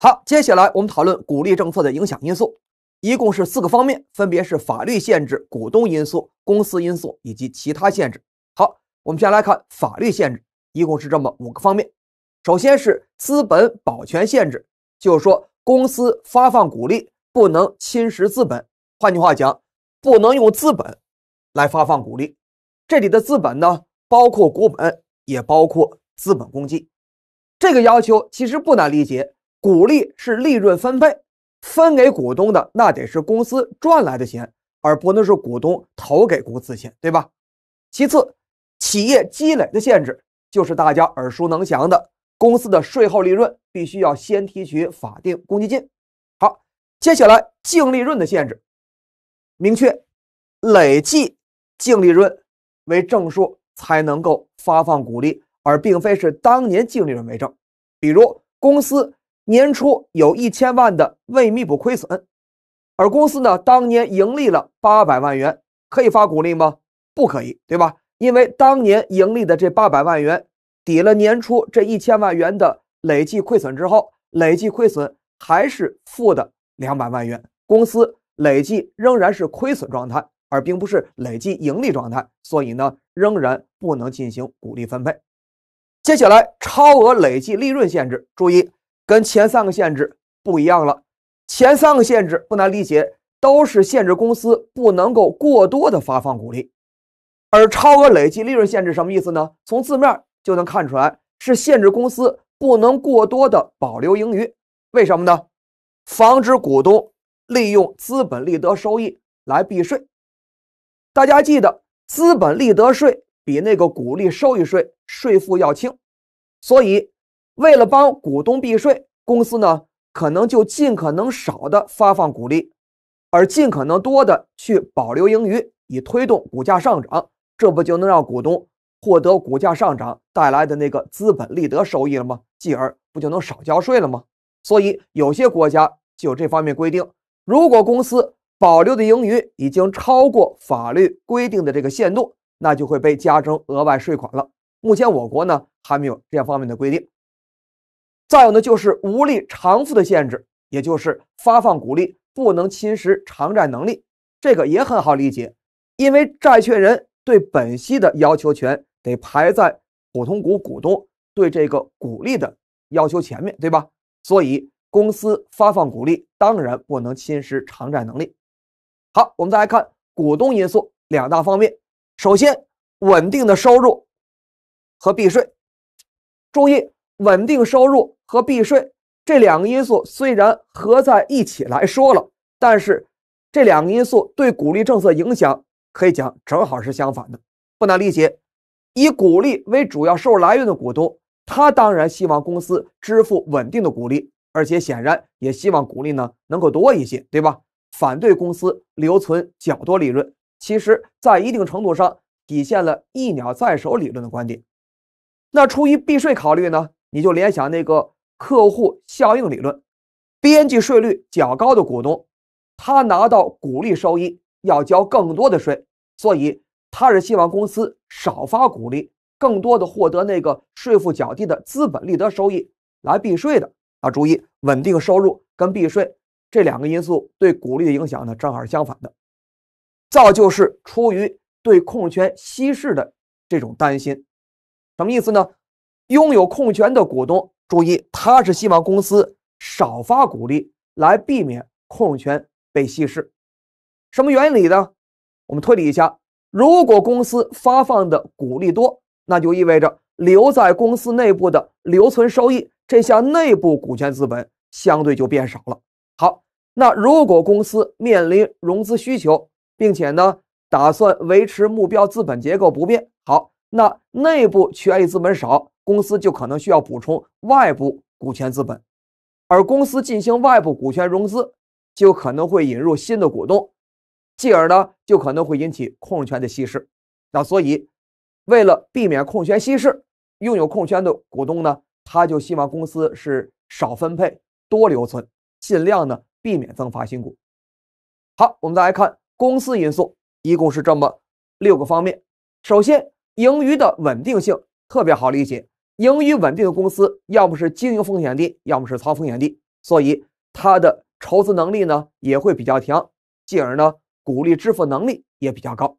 好，接下来我们讨论鼓励政策的影响因素，一共是四个方面，分别是法律限制、股东因素、公司因素以及其他限制。好，我们先来看法律限制，一共是这么五个方面。首先是资本保全限制，就是说公司发放股利不能侵蚀资本，换句话讲，不能用资本来发放股利。这里的资本呢，包括股本，也包括资本公积。这个要求其实不难理解。股利是利润分配，分给股东的那得是公司赚来的钱，而不能是股东投给公司钱，对吧？其次，企业积累的限制就是大家耳熟能详的，公司的税后利润必须要先提取法定公积金。好，接下来净利润的限制，明确累计净利润为正数才能够发放股利，而并非是当年净利润为正。比如公司。年初有一千万的未弥补亏损，而公司呢当年盈利了八百万元，可以发股利吗？不可以，对吧？因为当年盈利的这八百万元抵了年初这一千万元的累计亏损之后，累计亏损还是负的两百万元，公司累计仍然是亏损状态，而并不是累计盈利状态，所以呢仍然不能进行股利分配。接下来超额累计利润限制，注意。跟前三个限制不一样了，前三个限制不难理解，都是限制公司不能够过多的发放股利，而超额累计利润限制什么意思呢？从字面就能看出来，是限制公司不能过多的保留盈余。为什么呢？防止股东利用资本利得收益来避税。大家记得，资本利得税比那个股利收益税税负要轻，所以。为了帮股东避税，公司呢可能就尽可能少的发放股利，而尽可能多的去保留盈余，以推动股价上涨。这不就能让股东获得股价上涨带来的那个资本利得收益了吗？继而不就能少交税了吗？所以有些国家就有这方面规定：如果公司保留的盈余已经超过法律规定的这个限度，那就会被加征额外税款了。目前我国呢还没有这方面的规定。再有呢，就是无力偿付的限制，也就是发放股利不能侵蚀偿债能力。这个也很好理解，因为债权人对本息的要求权得排在普通股股东对这个股利的要求前面，对吧？所以公司发放股利当然不能侵蚀偿债能力。好，我们再来看股东因素两大方面。首先，稳定的收入和避税。注意，稳定收入。和避税这两个因素虽然合在一起来说了，但是这两个因素对鼓励政策影响可以讲正好是相反的，不难理解。以鼓励为主要收入来源的股东，他当然希望公司支付稳定的股利，而且显然也希望股利呢能够多一些，对吧？反对公司留存较多利润，其实在一定程度上体现了一鸟在手理论的观点。那出于避税考虑呢，你就联想那个。客户效应理论，边际税率较高的股东，他拿到股利收益要交更多的税，所以他是希望公司少发股利，更多的获得那个税负较低的资本利得收益来避税的。啊，注意，稳定收入跟避税这两个因素对股利的影响呢，正好是相反的。造就是出于对控权稀释的这种担心，什么意思呢？拥有控权的股东。注意，他是希望公司少发股利，来避免控权被稀释。什么原理呢？我们推理一下：如果公司发放的股利多，那就意味着留在公司内部的留存收益这项内部股权资本相对就变少了。好，那如果公司面临融资需求，并且呢打算维持目标资本结构不变，好，那内部权益资本少。公司就可能需要补充外部股权资本，而公司进行外部股权融资，就可能会引入新的股东，继而呢，就可能会引起控权的稀释。那所以，为了避免控权稀释，拥有控权的股东呢，他就希望公司是少分配多留存，尽量呢避免增发新股。好，我们再来看公司因素，一共是这么六个方面。首先，盈余的稳定性特别好理解。盈余稳定的公司，要么是经营风险低，要么是操风险低。所以它的筹资能力呢也会比较强，进而呢股利支付能力也比较高。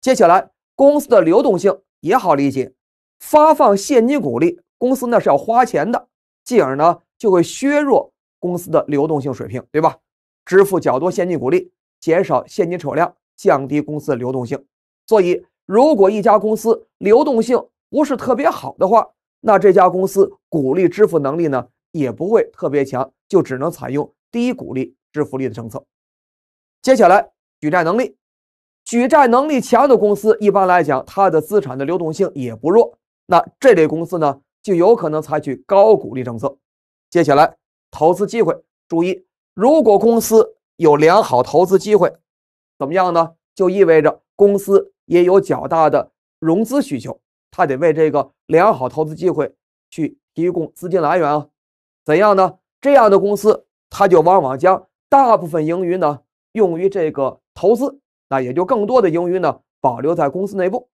接下来，公司的流动性也好理解，发放现金股利，公司那是要花钱的，进而呢就会削弱公司的流动性水平，对吧？支付较多现金股利，减少现金储量，降低公司的流动性。所以，如果一家公司流动性不是特别好的话，那这家公司股利支付能力呢也不会特别强，就只能采用低股利支付率的政策。接下来，举债能力。举债能力强的公司，一般来讲，它的资产的流动性也不弱。那这类公司呢，就有可能采取高股利政策。接下来，投资机会，注意，如果公司有良好投资机会，怎么样呢？就意味着公司也有较大的融资需求，他得为这个良好投资机会去提供资金来源啊。怎样呢？这样的公司，它就往往将大部分盈余呢用于这个投资。那也就更多的盈余呢保留在公司内部，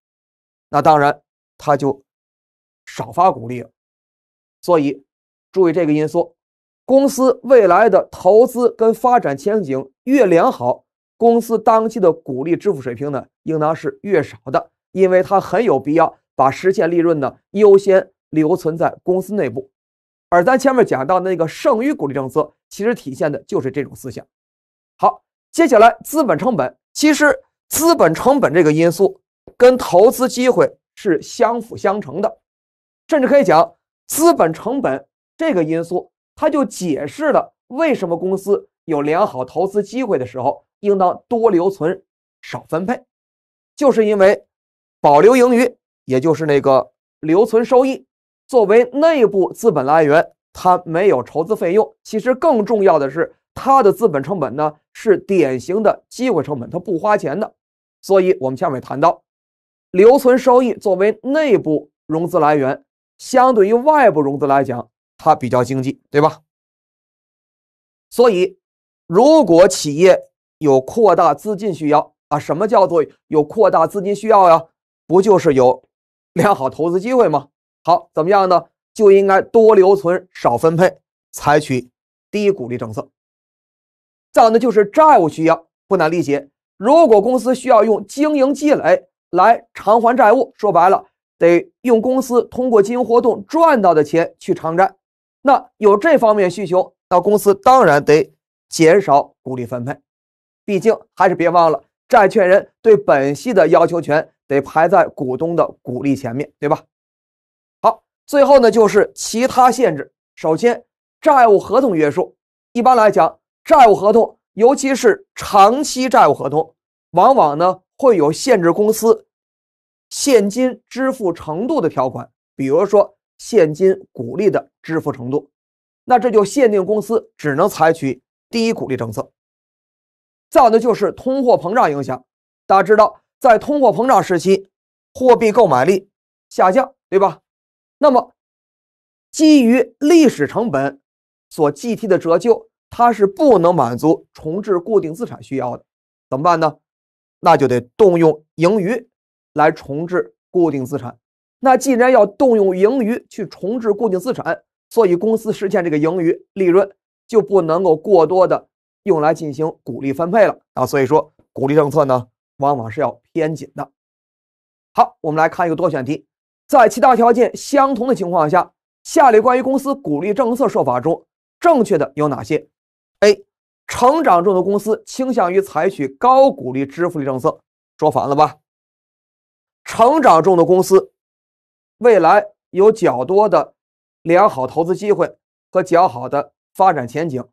那当然他就少发股利了。所以注意这个因素，公司未来的投资跟发展前景越良好，公司当期的股利支付水平呢应当是越少的，因为它很有必要把实现利润呢优先留存在公司内部。而咱前面讲到那个剩余股利政策，其实体现的就是这种思想。好，接下来资本成本。其实，资本成本这个因素跟投资机会是相辅相成的，甚至可以讲，资本成本这个因素，它就解释了为什么公司有良好投资机会的时候，应当多留存少分配，就是因为保留盈余，也就是那个留存收益，作为内部资本来源，它没有筹资费用。其实更重要的是。它的资本成本呢是典型的机会成本，它不花钱的，所以我们下面谈到，留存收益作为内部融资来源，相对于外部融资来讲，它比较经济，对吧？所以，如果企业有扩大资金需要啊，什么叫做有扩大资金需要呀？不就是有良好投资机会吗？好，怎么样呢？就应该多留存少分配，采取低股利政策。再有呢，就是债务需要，不难理解。如果公司需要用经营积累来偿还债务，说白了，得用公司通过经营活动赚到的钱去偿债。那有这方面需求，那公司当然得减少股利分配。毕竟还是别忘了，债权人对本息的要求权得排在股东的股利前面，对吧？好，最后呢，就是其他限制。首先，债务合同约束，一般来讲。债务合同，尤其是长期债务合同，往往呢会有限制公司现金支付程度的条款，比如说现金股利的支付程度，那这就限定公司只能采取低股利政策。再有呢就是通货膨胀影响，大家知道，在通货膨胀时期，货币购买力下降，对吧？那么基于历史成本所计提的折旧。它是不能满足重置固定资产需要的，怎么办呢？那就得动用盈余来重置固定资产。那既然要动用盈余去重置固定资产，所以公司实现这个盈余利润就不能够过多的用来进行股利分配了啊。所以说，股利政策呢，往往是要偏紧的。好，我们来看一个多选题，在其他条件相同的情况下，下列关于公司股利政策说法中正确的有哪些？A，成长中的公司倾向于采取高股利支付率政策，说反了吧？成长中的公司未来有较多的良好投资机会和较好的发展前景，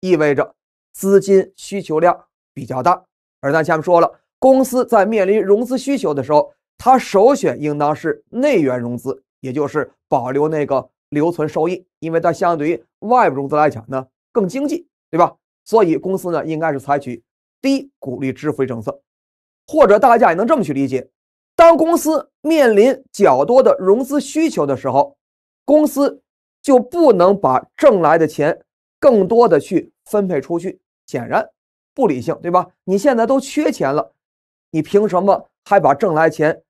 意味着资金需求量比较大。而咱前面说了，公司在面临融资需求的时候，它首选应当是内源融资，也就是保留那个留存收益，因为它相对于外部融资来讲呢更经济。对吧？所以公司呢，应该是采取低股利支付政策，或者大家也能这么去理解：当公司面临较多的融资需求的时候，公司就不能把挣来的钱更多的去分配出去，显然不理性，对吧？你现在都缺钱了，你凭什么还把挣来钱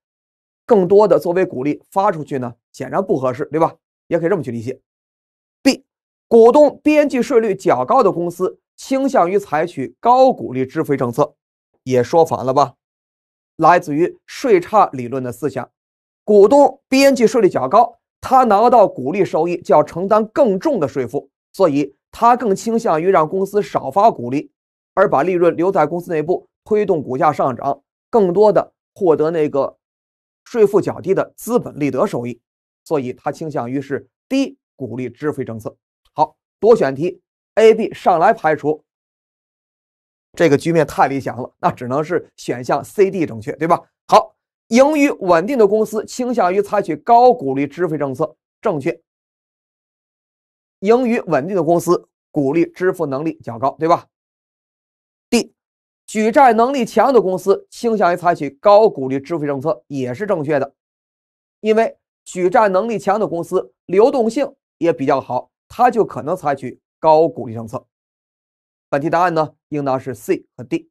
更多的作为股利发出去呢？显然不合适，对吧？也可以这么去理解。B，股东边际税率较高的公司倾向于采取高股利支付政策，也说反了吧？来自于税差理论的思想，股东边际税率较高，他拿到股利收益就要承担更重的税负，所以他更倾向于让公司少发股利，而把利润留在公司内部，推动股价上涨，更多的获得那个税负较低的资本利得收益，所以他倾向于是低股利支付政策。好多选题，A、B 上来排除，这个局面太理想了，那只能是选项 C、D 正确，对吧？好，盈余稳定的公司倾向于采取高股利支付政策，正确。盈余稳定的公司股利支付能力较高，对吧举债能力强的公司倾向于采取高股利支付政策，也是正确的，因为举债能力强的公司流动性也比较好。它就可能采取高股利政策。本题答案呢，应当是 C 和 D。